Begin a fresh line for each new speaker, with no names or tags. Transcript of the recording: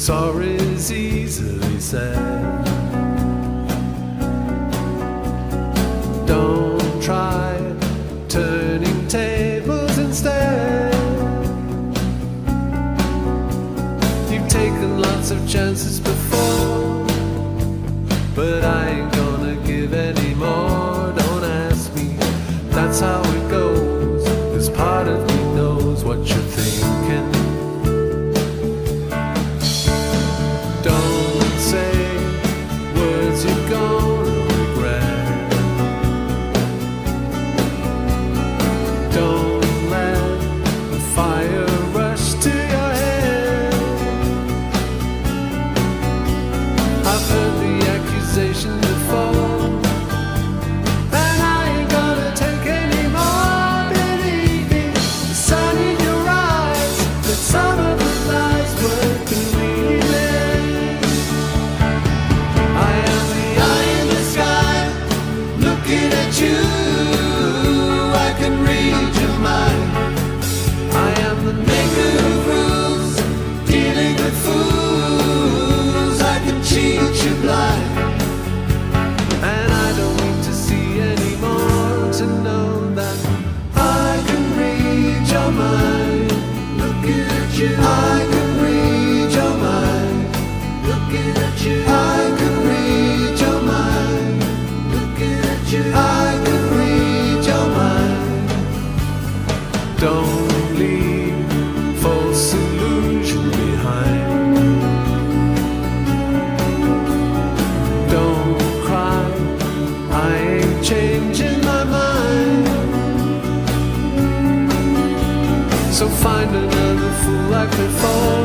Sorry's easily said. Don't try turning tables instead. You've taken lots of chances before, but I ain't gonna give any more. Don't ask me, that's how it goes. This part of me knows what you're thinking. Don't leave false illusion behind. Don't cry, I ain't changing my mind. So find another fool like before.